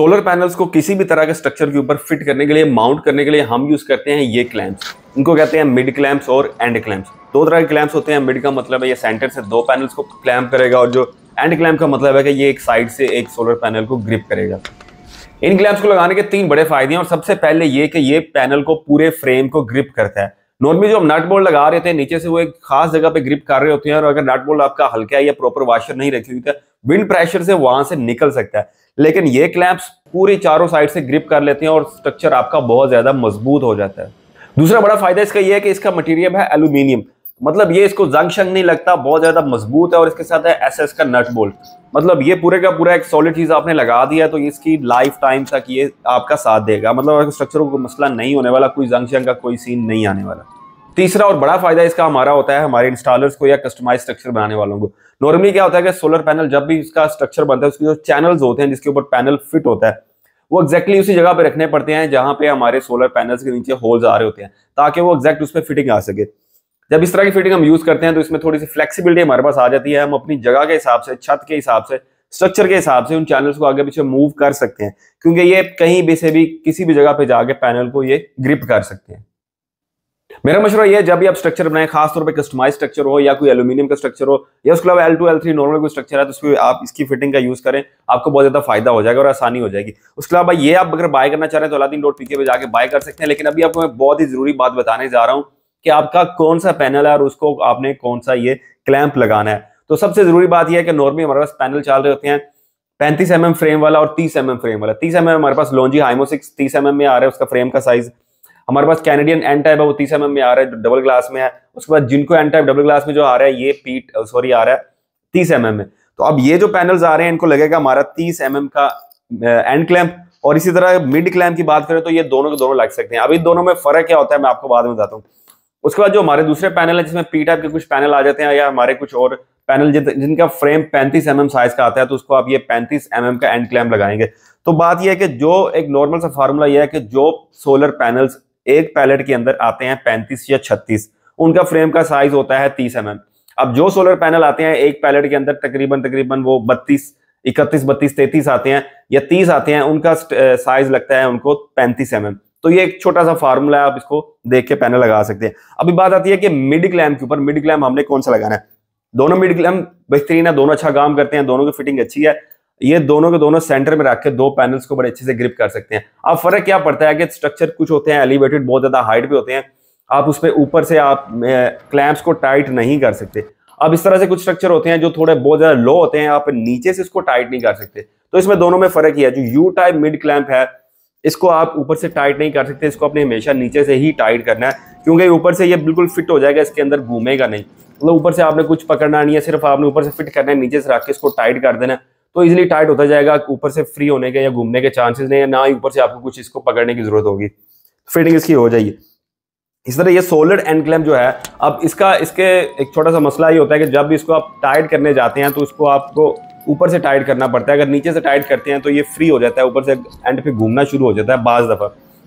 Solar panels को किसी भी तरह के स्ट्रक्चर के ऊपर फिट करने के लिए माउंट करने के लिए हम यूज़ करते हैं ये क्लैंप्स इनको कहते हैं मिड क्लैंप्स और एंड क्लैंप्स दो तरह के क्लैंप्स होते हैं. मिड का मतलब है ये सेंटर से दो पैनल्स को क्लैंप करेगा और जो एंड क्लैंप का मतलब है कि ये एक साइड से एक सोलर पैनल को ग्रिप करेगा. इन क्लैंप्स को लगाने के तीन बड़े फ़ायदे हैं और सबसे पहले ये कि ये पैनल को पूरे फ्रेम को ग्रिप करता है. नॉर्मली जो हम नट बोल्ट लगा रहे थे, नीचे से वो एक खास जगह पे ग्रिप कर रहे होते हैं और अगर नट बोल्ट आपका हल्का है या प्रॉपर वाशर नहीं रखी हुई है विंड प्रेशर से वहाँ से निकल सकता है। लेकिन ये क्लैंप्स पूरी चारों साइड से ग्रिप कर लेते हैं और स्ट्रक्चर आपका बहुत ज़्यादा मज़बूत हो जाता है। दूसरा बड़ा फ़ायदा इसका यह है कि इसका मटेरियल है एल्यूमिनियम मतलब ये इसको जंग शंग नहीं लगता, बहुत ज़्यादा मज़बूत है और इसके साथ है एस का नट बोल्ट मतलब ये पूरे का पूरा एक सॉलिड चीज़ आपने लगा दिया तो इसकी लाइफ टाइम तक ये आपका साथ देगा। मतलब स्ट्रक्चर को मसला नहीं होने वाला, कोई जंग शंग का कोई सीन नहीं आने वाला। तीसरा और बड़ा फ़ायदा इसका हमारा होता है हमारे इंस्टॉलर्स को या कस्टमाइज स्ट्रक्चर बनाने वालों को। नॉर्मली क्या होता है कि सोलर पैनल जब भी इसका स्ट्रक्चर बनता है, उसके जो चैनल्स होते हैं, जिसके ऊपर पैनल फिट होता है, वो एक्जैक्टली exactly उसी जगह पे रखने पड़ते हैं जहाँ पे हमारे सोलर पैनल्स के नीचे होल्स आ रहे होते हैं, ताकि वो एक्जैक्ट उस पर फिटिंग आ सके। जब इस तरह की फिटिंग हम यूज़ करते हैं तो इसमें थोड़ी सी फ्लेक्सिबिलिटी हमारे पास आ जाती है। हम अपनी जगह के हिसाब से, छत के हिसाब से स्ट्रक्चर के हिसाब से उन चैनल्स को आगे पीछे मूव कर सकते हैं, क्योंकि ये कहीं भी से भी, किसी भी जगह पे जाके पैनल को ये ग्रिप कर सकते हैं। मेरा मशवरा यह जब भी आप स्ट्रक्चर बनाए, खासतौर पर कस्टमाइज स्ट्रक्चर हो या कोई एल्यूमिनियम का स्ट्रक्चर हो, या उसके अलावा L two L three normal कोई स्ट्रक्चर है तो उसको आप इसकी फिटिंग का यूज़ करें, आपको बहुत ज़्यादा फ़ायदा हो जाएगा और आसानी हो जाएगी। उसके अलावा ये आप अगर बाय करना चाह रहे हैं तो अलादीन डॉट पीके पे जाके बाय कर सकते हैं, लेकिन अभी आपको मैं बहुत ही ज़रूरी बात बताने जा रहा हूँ कि आपका कौन सा पैनल है और उसको आपने कौन सा ये क्लैंप लगाना है। तो सबसे ज़रूरी बात यह है कि नॉर्मली हमारे पास पैनल चल रहे होते हैं, पैंतीस एम फ्रेम वाला और तीस एम फ्रेम वाला। तीस एम हमारे पास लॉन्जी हाइमोसिक्स तीस एम में आ रहा है, उसका फ्रेम का साइज़ हमारे पास कैनेडियन एन टाइप है, वो तीस एम में आ रहा है डबल ग्लास में है। उसके बाद जिनको एन टाइप डबल ग्लास में जो आ रहा है, ये पीट सॉरी आ रहा है तीस एम में। तो अब ये जो पैनल्स आ रहे हैं, इनको लगेगा हमारा तीस एम का एंड क्लैम्प और इसी तरह मिड क्लैम्प की बात करें तो ये दोनों के दोनों लग सकते हैं। अभी दोनों में फ़र्क क्या होता है, मैं आपको बाद में बताता हूँ। उसके बाद जो हमारे दूसरे पैनल है, जिसमें पी टाइप के कुछ पैनल आ जाते हैं, या हमारे कुछ और पैनल जिनका फ्रेम 35 एम साइज़ का आता है तो उसको आप ये 35 एम का एंड क्लैम्प लगाएँगे। तो बात यह है कि जो एक नॉर्मल सा फार्मूला यह है कि जो सोलर पैनल्स एक पैलेट के अंदर आते हैं पैंतीस या छत्तीस। उनका फ्रेम का साइज़ होता है तीस एम अब जो सोलर पैनल आते हैं, एक पैलेट के अंदर तकरीबन तकरीबन वो बत्तीस, इकतीस, बत्तीस, तैतीस आते हैं या तीस आते हैं, उनका साइज़ लगता है उनको पैंतीस एम तो ये एक छोटा सा फार्मूला है, आप इसको देख के पैनल लगा सकते हैं। अभी बात आती है कि मिड क्लैम के ऊपर, मिड क्लैम हमने कौन सा लगाना है? दोनों मिड क्लैम बेहतरीन है, दोनों अच्छा काम करते हैं, दोनों की फिटिंग अच्छी है। ये दोनों के दोनों सेंटर में रख के दो पैनल्स को बड़े अच्छे से ग्रिप कर सकते हैं। अब फ़र्क क्या पड़ता है? कि स्ट्रक्चर कुछ होते हैं एलिवेटेड बहुत ज़्यादा हाइट पे होते हैं। आप उस पर ऊपर से आप क्लैंप्स को टाइट नहीं कर सकते। अब इस तरह से कुछ स्ट्रक्चर होते हैं जो थोड़े बहुत ज़्यादा लो होते हैं, आप नीचे से इसको टाइट नहीं कर सकते। तो इसमें दोनों में फ़र्क ही है, जो यू टाइप मिड क्लैंप है, इसको आप ऊपर से टाइट नहीं कर सकते, इसको अपने हमेशा नीचे से ही टाइट करना है, क्योंकि ऊपर से ये बिल्कुल फिट हो जाएगा, इसके अंदर घूमेगा नहीं। मतलब ऊपर से आपने कुछ पकड़ना नहीं है, सिर्फ़ आपने ऊपर से फिट करना है, नीचे से रख के इसको टाइट कर देना तो इजिली टाइट होता जाएगा, ऊपर से फ्री होने के या घूमने के चांसेस नहीं है ना ही ऊपर से आपको कुछ इसको पकड़ने की ज़रूरत होगी। फिटिंग इसकी हो जाएगी। इस तरह ये सोलर एंड क्लैम्प जो है, अब इसका, इसके एक छोटा सा मसला ये होता है कि जब भी इसको आप टाइट करने जाते हैं तो उसको आपको ऊपर से टाइट करना पड़ता है। अगर नीचे से टाइट करते हैं तो ये फ्री हो जाता है। ऊपर से एंड पे घूमना शुरू हो जाता है बाज दफ़ा।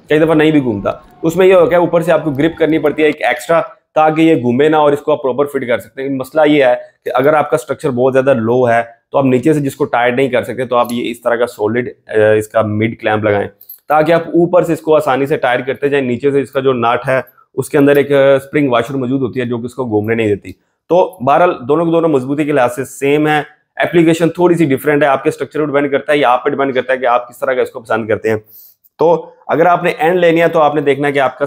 कई दफ़ा नहीं भी घूमता। उसमें ये हो गया, ऊपर से आपको ग्रिप करनी पड़ती है एक एक्स्ट्रा ताकि ये घूमे ना और इसको आप प्रॉपर फिट कर सकते हैं। मसला ये है कि अगर आपका स्ट्रक्चर बहुत ज़्यादा लो है तो आप नीचे से जिसको टाइट नहीं कर सकते तो आप ये इस तरह का सॉलिड इसका मिड क्लैंप लगाएँ, ताकि आप ऊपर से इसको आसानी से टाइट करते जाए, नीचे से इसका जो नाट है, उसके अंदर एक स्प्रिंग वाशर मौजूद होती है, जो कि इसको घूमने नहीं देती। तो बहरहाल, दोनों के दोनों मजबूती के लिहाज से सेम है। एप्लीकेशन थोड़ी सी डिफरेंट है, आपके स्ट्रक्चर पर डिपेंड करता है, या आप पर डिपेंड करता है कि आप किस तरह का इसको पसंद करते हैं। तो अगर आपने एंड लेनी है तो आपने देखना कि आपका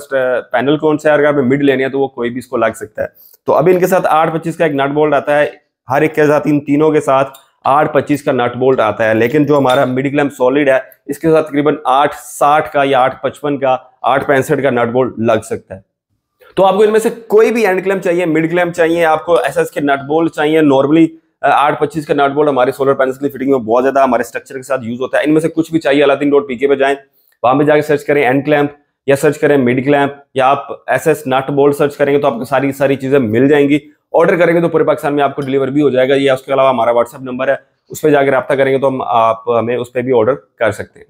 पैनल कौन सा है, अगर आपने मिड लेनी है तो वो कोई भी इसको लग सकता है। तो अभी इनके साथ आठ पच्चीस का एक नट बोल्ट आता है, हर एक के साथ इन तीनों के साथ आठ पच्चीस का नट बोल्ट आता है, लेकिन जो हमारा मिड क्लैम सॉलिड है, इसके साथ तकरीबन आठ साठ का या आठ पचपन का, आठ पैंसठ का नट बोल्ट लग सकता है। तो आपको इनमें से कोई भी एंड क्लैम चाहिए, मिड क्लैम चाहिए, आपको एस एस के नट बोल्ट चाहिए, नॉर्मली आठ पच्चीस का नट बोल्ट हमारे सोलर पैनल की फिटिंग में बहुत ज़्यादा हमारे स्ट्रक्चर के साथ यूज़ होता है। इनमें से कुछ भी चाहिए, अलादीन डॉट पीके पे जाएँ, वहाँ पे जाकर सर्च करें एंड क्लैम्प या सर्च करें मिड क्लैम्प या आप S S nut bolt search करेंगे तो आपको सारी सारी चीज़ें मिल जाएँगी। ऑर्डर करेंगे तो पूरे पाकिस्तान में आपको डिलीवर भी हो जाएगा। या उसके अलावा हमारा व्हाट्सएप नंबर है। उस पर जाकर रब्ता करेंगे तो हम आप, हमें उस पर भी ऑर्डर कर सकते हैं।